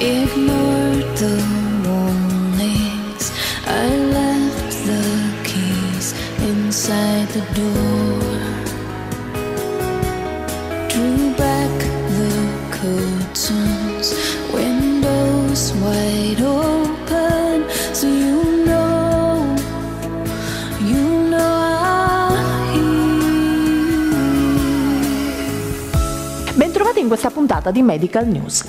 ignored the warnings. Bentrovati in questa puntata di Medical News.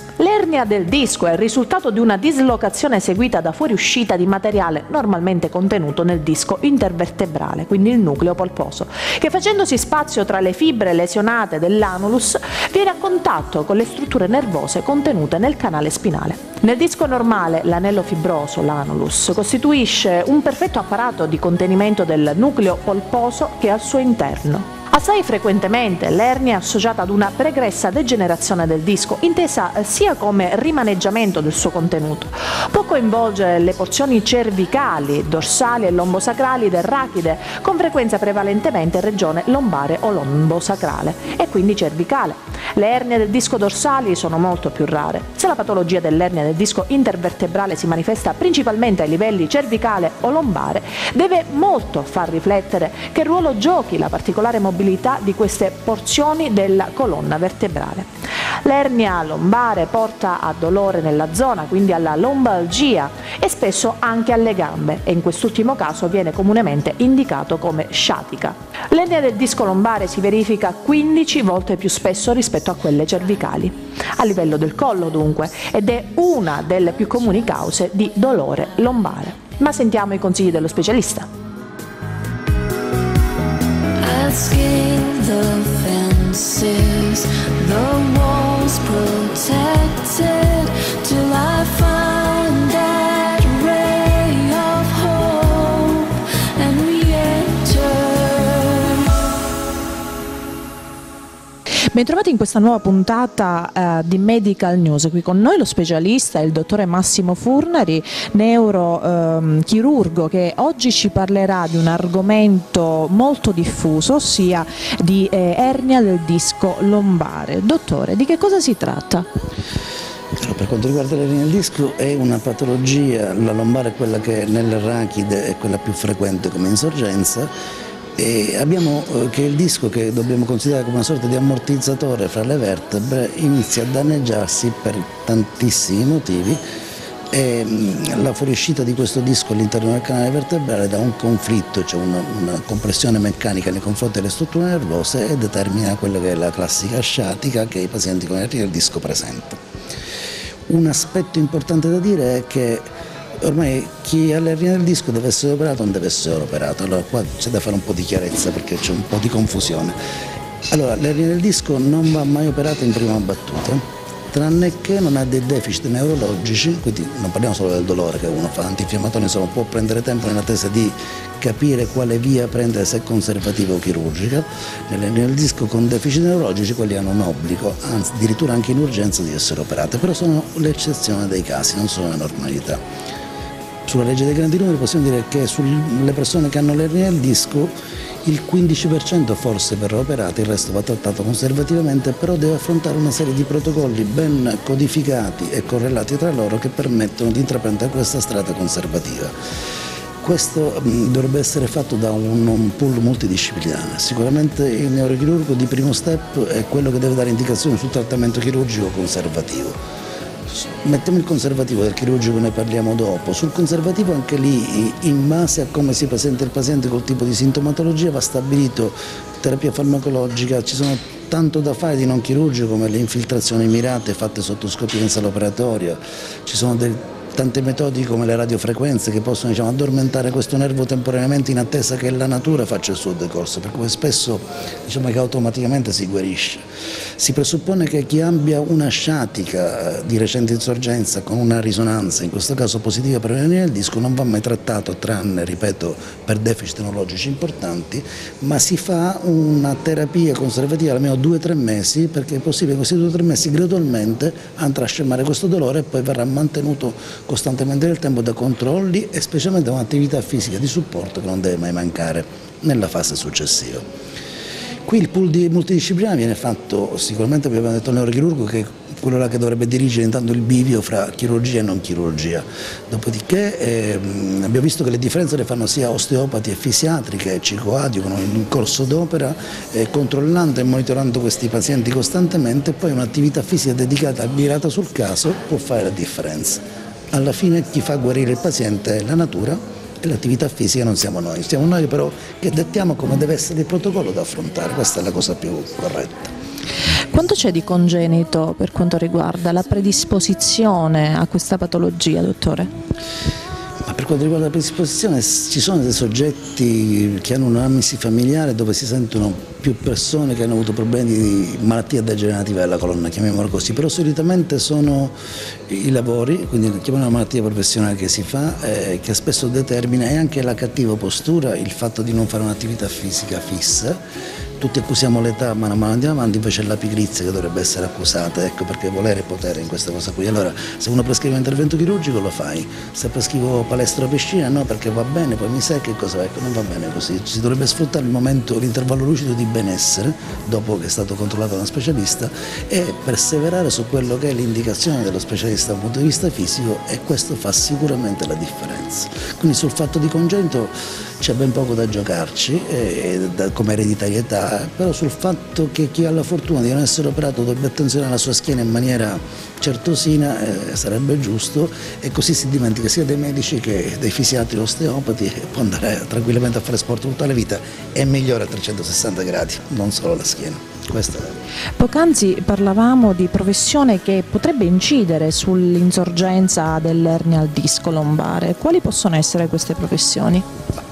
L'ernia del disco è il risultato di una dislocazione seguita da fuoriuscita di materiale normalmente contenuto nel disco intervertebrale, quindi il nucleo polposo, che facendosi spazio tra le fibre lesionate dell'anulus viene a contatto con le strutture nervose contenute nel canale spinale. Nel disco normale l'anello fibroso, l'anulus, costituisce un perfetto apparato di contenimento del nucleo polposo che è al suo interno. Assai frequentemente l'ernia è associata ad una pregressa degenerazione del disco, intesa sia come rimaneggiamento del suo contenuto. Può coinvolgere le porzioni cervicali, dorsali e lombosacrali del rachide, con frequenza prevalentemente regione lombare o lombosacrale, e quindi cervicale. Le ernie del disco dorsali sono molto più rare. Se la patologia dell'ernia del disco intervertebrale si manifesta principalmente ai livelli cervicale o lombare, deve molto far riflettere che ruolo giochi la particolare mobilità di queste porzioni della colonna vertebrale. L'ernia lombare porta a dolore nella zona, quindi alla lombalgia e spesso anche alle gambe e in quest'ultimo caso viene comunemente indicato come sciatica. L'ernia del disco lombare si verifica 15 volte più spesso rispetto a quelle cervicali, a livello del collo dunque, ed è una delle più comuni cause di dolore lombare. Ma sentiamo i consigli dello specialista. I'd the fences, the walls protected, Bentrovati in questa nuova puntata eh, di Medical News. Qui con noi lo specialista il dottore Massimo Furnari, neurochirurgo, che oggi ci parlerà di un argomento molto diffuso, ossia di eh, ernia del disco lombare. Dottore, di che cosa si tratta? Per quanto riguarda l'ernia del disco è una patologia, la lombare è quella che nell'arachide è quella più frequente come insorgenza e abbiamo eh, che il disco che dobbiamo considerare come una sorta di ammortizzatore fra le vertebre inizia a danneggiarsi per tantissimi motivi e mm, la fuoriuscita di questo disco all'interno del canale vertebrale da un conflitto, cioè una, una compressione meccanica nei confronti delle strutture nervose e determina quella che è la classica sciatica che i pazienti con del disco presentano. Un aspetto importante da dire è che ormai chi ha l'ernia del disco deve essere operato o non deve essere operato, allora qua c'è da fare un po' di chiarezza perché c'è un po' di confusione. Allora, l'ernia del disco non va mai operata in prima battuta, tranne che non ha dei deficit neurologici, quindi non parliamo solo del dolore che uno fa, antinfiammatorio insomma può prendere tempo nell'attesa di capire quale via prendere, se conservativa o chirurgica. Nell'ernia del disco con deficit neurologici quelli hanno un obbligo, anzi addirittura anche in urgenza di essere operate, però sono l'eccezione dei casi, non sono la normalità. Sulla legge dei grandi numeri possiamo dire che sulle persone che hanno l'ernia del disco il 15% forse verrà operato, il resto va trattato conservativamente, però deve affrontare una serie di protocolli ben codificati e correlati tra loro che permettono di intraprendere questa strada conservativa. Questo mh, dovrebbe essere fatto da un pool multidisciplinare. Sicuramente il neurochirurgo di primo step è quello che deve dare indicazioni sul trattamento chirurgico conservativo. Mettiamo il conservativo del chirurgico, ne parliamo dopo. Sul conservativo anche lì, in base a come si presenta il paziente col tipo di sintomatologia, va stabilito terapia farmacologica, ci sono tanto da fare di non chirurgico come le infiltrazioni mirate fatte sotto scopienza all'operatorio, ci sono del tante metodi come le radiofrequenze che possono diciamo, addormentare questo nervo temporaneamente in attesa che la natura faccia il suo decorso, per cui spesso diciamo che automaticamente si guarisce. Si presuppone che chi abbia una sciatica eh, di recente insorgenza con una risonanza, in questo caso positiva per l'ernia del disco, non va mai trattato tranne, ripeto, per deficit tecnologici importanti, ma si fa una terapia conservativa almeno due o tre mesi perché è possibile che questi due o tre mesi gradualmente andrà a scemare questo dolore e poi verrà mantenuto costantemente nel tempo da controlli e specialmente da un'attività fisica di supporto che non deve mai mancare nella fase successiva. Qui il pool di multidisciplinare viene fatto sicuramente, come abbiamo detto, il neurochirurgo che quello là che dovrebbe dirigere intanto il bivio fra chirurgia e non chirurgia. Dopodiché ehm, abbiamo visto che le differenze le fanno sia osteopati e fisiatri che ci coadiuvano in corso d'opera, eh, controllando e monitorando questi pazienti costantemente poi un'attività fisica dedicata, mirata sul caso, può fare la differenza. Alla fine chi fa guarire il paziente è la natura e l'attività fisica non siamo noi, siamo noi però che dettiamo come deve essere il protocollo da affrontare, questa è la cosa più corretta. Quanto c'è di congenito per quanto riguarda la predisposizione a questa patologia, dottore? Ma per quanto riguarda la predisposizione ci sono dei soggetti che hanno un'anamnesi familiare dove si sentono più persone che hanno avuto problemi di malattia degenerativa della colonna, chiamiamola così, però solitamente sono i lavori, quindi chiamiamola malattia professionale che si fa, eh, che spesso determina e anche la cattiva postura, il fatto di non fare un'attività fisica fissa tutti accusiamo l'età man mano andiamo avanti, invece è la pigrizia che dovrebbe essere accusata, ecco perché volere e potere in questa cosa qui. Allora se uno prescrive un intervento chirurgico lo fai, se prescrivo palestra o piscina no perché va bene, poi mi sai che cosa, ecco non va bene così, si dovrebbe sfruttare il momento, l'intervallo lucido di benessere, dopo che è stato controllato da uno specialista, e perseverare su quello che è l'indicazione dello specialista dal punto di vista fisico e questo fa sicuramente la differenza. Quindi sul fatto di congenito c'è ben poco da giocarci eh, da, come ereditarietà, però sul fatto che chi ha la fortuna di non essere operato dovrebbe attenzionare la sua schiena in maniera certosina eh, sarebbe giusto e così si dimentica sia dei medici che dei fisiatri osteopati e può andare tranquillamente a fare sport tutta la vita e migliore a 360 gradi, non solo la schiena. Poc'anzi parlavamo di professione che potrebbe incidere sull'insorgenza dell'ernia al disco lombare. Quali possono essere queste professioni?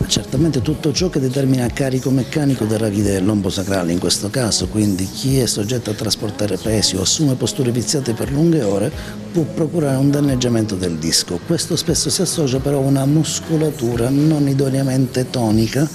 Certamente tutto ciò che determina carico meccanico del rachide lombosacrale in questo caso, quindi chi è soggetto a trasportare pesi o assume posture viziate per lunghe ore può procurare un danneggiamento del disco. Questo spesso si associa però a una muscolatura non idoneamente tonica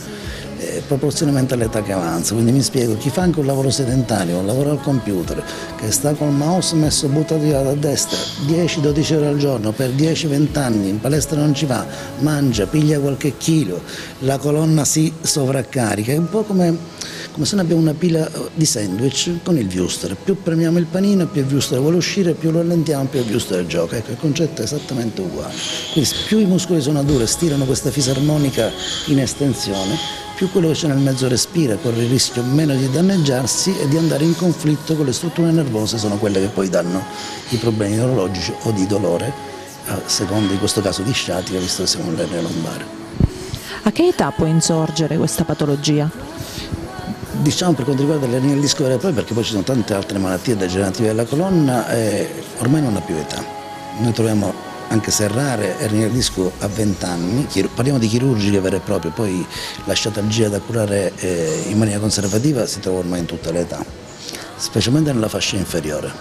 eh, proporzionalmente all'età che avanza. Quindi mi spiego, chi fa anche un lavoro sedentario, un lavoro al computer, che sta col mouse messo buttato di lato a destra 10-12 ore al giorno per 10-20 anni, in palestra non ci va, mangia, piglia qualche chilo, la colonna si sovraccarica, è un po' come come se noi abbiamo una pila di sandwich con il viewster, più premiamo il panino più il viewster vuole uscire, più lo allentiamo più il viewster gioca, ecco il concetto è esattamente uguale, quindi più i muscoli sono duri stirano questa fisarmonica in estensione, più quello che c'è nel mezzo respira, corre il rischio meno di danneggiarsi e di andare in conflitto con le strutture nervose, sono quelle che poi danno i problemi neurologici o di dolore, a seconda in questo caso di sciatica, visto che siamo nell'ernia lombare. A che età può insorgere questa patologia? Diciamo per quanto riguarda l'ernia del disco vero proprio, perché poi ci sono tante altre malattie degenerative della colonna, eh, ormai non ha più età. Noi troviamo anche se rare, ernia del disco a 20 anni, parliamo di chirurgiche vere e proprie, poi la sciatalgia da curare eh, in maniera conservativa si trova ormai in tutte le età, specialmente nella fascia inferiore.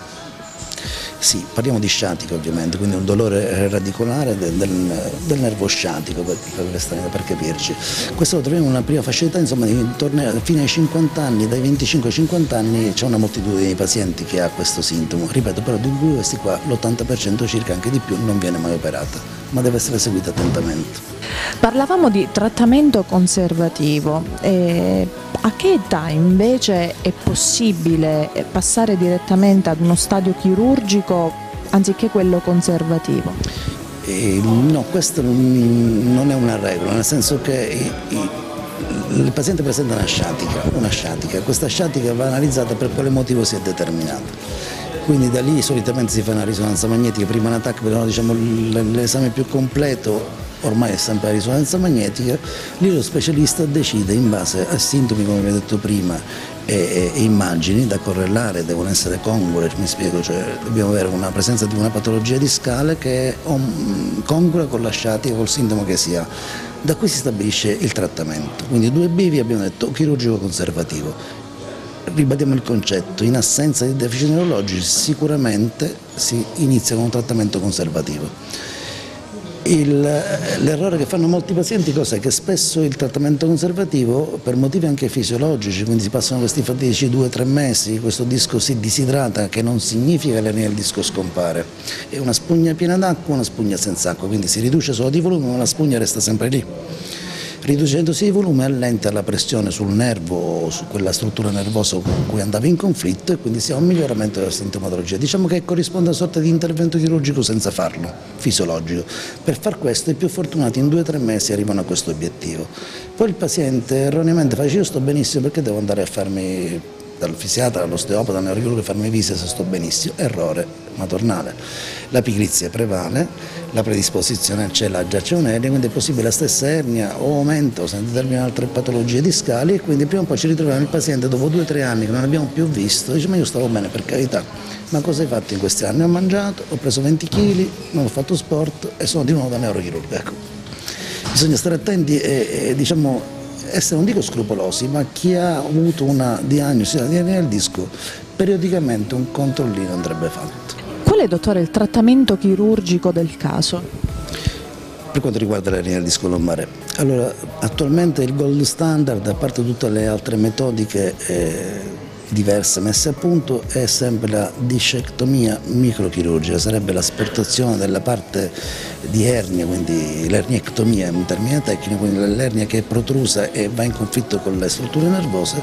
Sì, parliamo di sciatica ovviamente, quindi un dolore radicolare del, del, del nervo sciatico per, per, per, capirci. Questo lo troviamo in una prima fascia d'età, insomma intorno a fine ai 50 anni, dai 25 ai 50 anni c'è una moltitudine di pazienti che ha questo sintomo. Ripeto però di questi qua l'80% circa anche di più non viene mai operata, ma deve essere seguita attentamente. Parlavamo di trattamento conservativo. Eh, a che età invece è possibile passare direttamente ad uno stadio chirurgico anziché quello conservativo? Eh, no, questa non è una regola, nel senso che il paziente presenta una sciatica, una sciatica, questa sciatica va analizzata per quale motivo si è determinata. Quindi da lì solitamente si fa una risonanza magnetica, prima un attacco, però diciamo, l'esame più completo ormai è sempre la risonanza magnetica, lì lo specialista decide in base a sintomi, come vi ho detto prima, e, e, immagini da correlare, devono essere congrue, mi spiego, cioè dobbiamo avere una presenza di una patologia discale che è congrua con la sciatica, col sintomo che si ha. Da qui si stabilisce il trattamento. Quindi due bivi abbiamo detto chirurgico conservativo. Ribadiamo il concetto, in assenza di deficit neurologici sicuramente si inizia con un trattamento conservativo. L'errore che fanno molti pazienti è che spesso il trattamento conservativo per motivi anche fisiologici, quindi si passano questi o tre mesi, questo disco si disidrata che non significa che del disco scompare, è una spugna piena d'acqua, una spugna senza acqua, quindi si riduce solo di volume ma la spugna resta sempre lì. Riducendosi di volume allenta la pressione sul nervo o su quella struttura nervosa con cui andava in conflitto e quindi si ha un miglioramento della sintomatologia. Diciamo che corrisponde a una sorta di intervento chirurgico senza farlo, fisiologico. Per far questo i più fortunati in due o tre mesi arrivano a questo obiettivo. Poi il paziente erroneamente fa, io sto benissimo perché devo andare a farmi dal fisiatra all'osteopata, al neurochirurgo farmi visita se sto benissimo. Errore matornale. La pigrizia prevale, la predisposizione c'è la un'ernia, quindi è possibile la stessa ernia o aumento se determinano altre patologie discali e quindi prima o poi ci ritroviamo il paziente dopo due o tre anni che non abbiamo più visto, dice ma io stavo bene per carità, ma cosa hai fatto in questi anni? Ho mangiato, ho preso 20 kg, non ho fatto sport e sono di nuovo da neurochirurgo. Ecco. Bisogna stare attenti e, e diciamo essere non dico scrupolosi, ma chi ha avuto una diagnosi di hernia del disco, periodicamente un controllino andrebbe fatto. Qual è, dottore, il trattamento chirurgico del caso? Per quanto riguarda l'ernia del disco lombare, allora attualmente il gold standard, a parte tutte le altre metodiche eh, diverse messe a punto è sempre la discectomia microchirurgica, sarebbe l'asportazione della parte di ernia, quindi l'erniectomia è un termine tecnico, quindi l'ernia che è protrusa e va in conflitto con le strutture nervose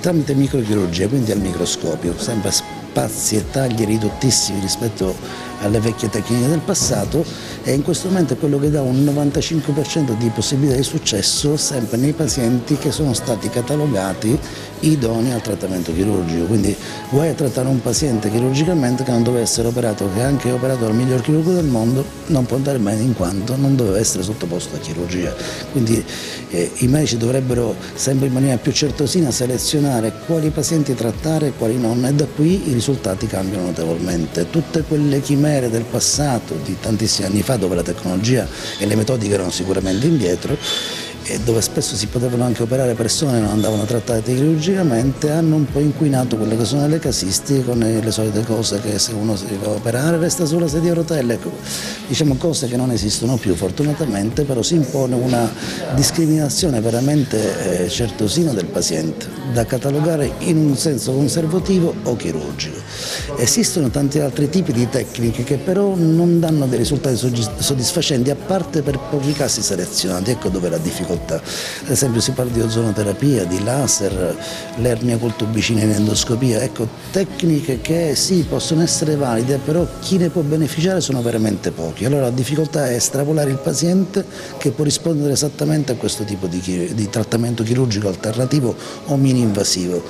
tramite microchirurgia, quindi al microscopio, sempre spazi e tagli ridottissimi rispetto alle vecchie tecniche del passato e in questo momento è quello che dà un 95% di possibilità di successo sempre nei pazienti che sono stati catalogati idonei al trattamento chirurgico, quindi vuoi a trattare un paziente chirurgicamente che non doveva essere operato, che anche operato dal miglior chirurgo del mondo non può andare bene in quanto non doveva essere sottoposto a chirurgia. Quindi eh, i medici dovrebbero sempre in maniera più certosina selezionare quali pazienti trattare e quali non e da qui i risultati cambiano notevolmente. Tutte quelle chimere del passato, di tantissimi anni fa, dove la tecnologia e le metodiche erano sicuramente indietro, e dove spesso si potevano anche operare persone che non andavano trattate chirurgicamente, hanno un po' inquinato quelle che sono le casistiche con le solite cose che se uno si va a operare resta sulla sedia a rotelle, ecco, diciamo cose che non esistono più fortunatamente, però si impone una discriminazione veramente eh, certosina del paziente, da catalogare in un senso conservativo o chirurgico. Esistono tanti altri tipi di tecniche che però non danno dei risultati soddisfacenti, a parte per pochi casi selezionati, ecco dove la difficoltà volta. Ad esempio si parla di ozonoterapia, di laser, l'ernia col tubicino in endoscopia, ecco tecniche che sì possono essere valide però chi ne può beneficiare sono veramente pochi. Allora la difficoltà è estrapolare il paziente che può rispondere esattamente a questo tipo di, di trattamento chirurgico alternativo o mini invasivo.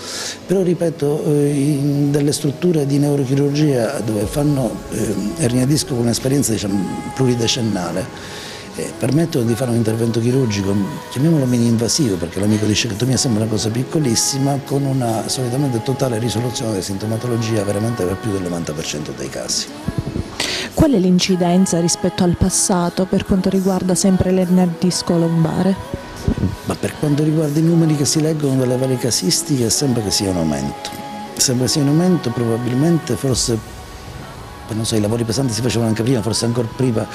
Però ripeto, eh, in delle strutture di neurochirurgia dove fanno eh, ernia disco con un'esperienza diciamo, pluridecennale, eh, permettono di fare un intervento chirurgico, chiamiamolo mini invasivo perché la microdiscectomia sembra una cosa piccolissima, con una solitamente totale risoluzione della sintomatologia veramente per più del 90% dei casi. Qual è l'incidenza rispetto al passato per quanto riguarda sempre l'ernia disco lombare? Ma per quanto riguarda i numeri che si leggono dalle varie casistiche sembra che sia in aumento. Sembra sia in aumento probabilmente forse non so, i lavori pesanti si facevano anche prima, forse ancora prima,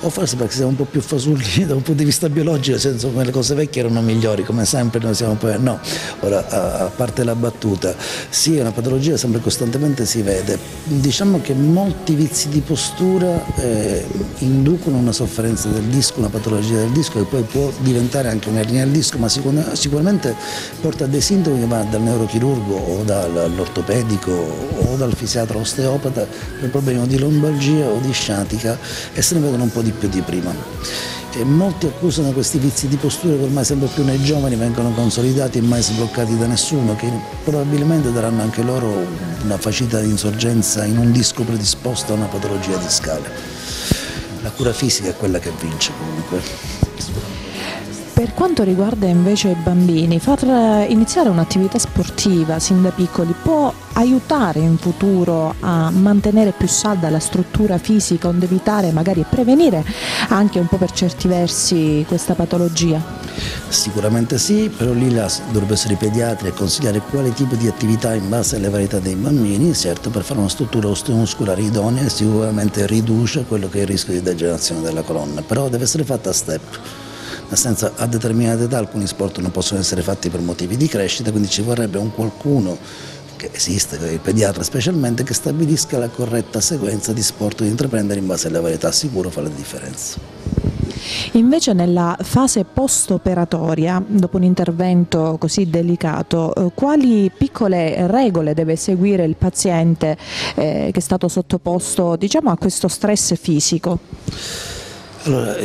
o forse perché siamo un po' più fasulli da un punto di vista biologico, nel senso che le cose vecchie erano migliori, come sempre noi siamo poi, no, ora a, parte la battuta, sì, è una patologia sempre costantemente si vede, diciamo che molti vizi di postura eh, inducono una sofferenza del disco, una patologia del disco che poi può diventare anche un'ernia del disco, ma sicuramente porta a dei sintomi che vanno dal neurochirurgo o dall'ortopedico o dal fisiatra osteopata per problemi o di lombalgia o di sciatica e se ne vedono un po' di più di prima. E molti accusano questi vizi di postura che ormai sempre più nei giovani vengono consolidati e mai sbloccati da nessuno, che probabilmente daranno anche loro una facilità di insorgenza in un disco predisposto a una patologia discale. La cura fisica è quella che vince comunque. Per quanto riguarda invece i bambini, far iniziare un'attività sportiva sin da piccoli può aiutare in futuro a mantenere più salda la struttura fisica, onde evitare magari e prevenire anche un po' per certi versi questa patologia? Sicuramente sì, però lì la, dovrebbe essere i pediatri a consigliare quale tipo di attività in base alle varietà dei bambini, certo per fare una struttura osteomuscolare idonea sicuramente riduce quello che è il rischio di degenerazione della colonna, però deve essere fatta a step nel senso a determinate età alcuni sport non possono essere fatti per motivi di crescita, quindi ci vorrebbe un qualcuno che esiste, il pediatra specialmente, che stabilisca la corretta sequenza di sport da intraprendere in base alle varietà, sicuro fa la differenza. Invece nella fase post-operatoria, dopo un intervento così delicato, eh, quali piccole regole deve seguire il paziente eh, che è stato sottoposto diciamo, a questo stress fisico? Allora,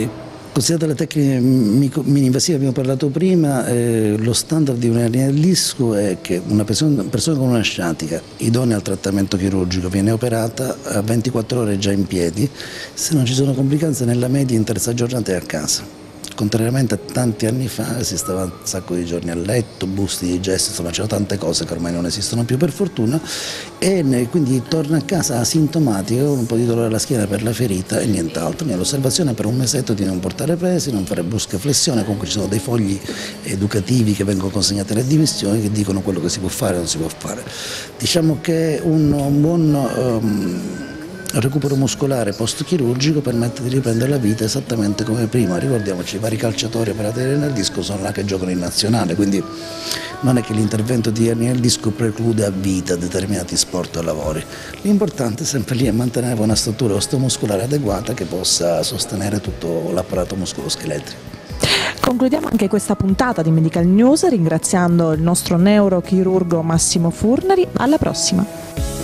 Considerate le tecniche mini-invasive, abbiamo parlato prima, eh, lo standard di un'ernia del disco è che una persona, una persona, con una sciatica idonea al trattamento chirurgico viene operata a 24 ore già in piedi, se non ci sono complicanze nella media in terza giornata è a casa contrariamente a tanti anni fa si stava un sacco di giorni a letto, busti di gesto, insomma c'erano tante cose che ormai non esistono più per fortuna. E quindi torna a casa asintomatico con un po' di dolore alla schiena per la ferita e nient'altro, l'osservazione per un mesetto di non portare pesi, non fare brusche flessioni, comunque ci sono dei fogli educativi che vengono consegnati alle divisioni che dicono quello che si può fare e non si può fare. Diciamo che un, un buon... Um, recupero muscolare post-chirurgico permette di riprendere la vita esattamente come prima. Ricordiamoci, i vari calciatori operati nel disco sono là che giocano in nazionale, quindi non è che l'intervento di ernia nel disco preclude a vita determinati sport o lavori. L'importante sempre lì è mantenere una struttura osteomuscolare adeguata che possa sostenere tutto l'apparato muscoloscheletrico. Concludiamo anche questa puntata di Medical News ringraziando il nostro neurochirurgo Massimo Furnari. Alla prossima!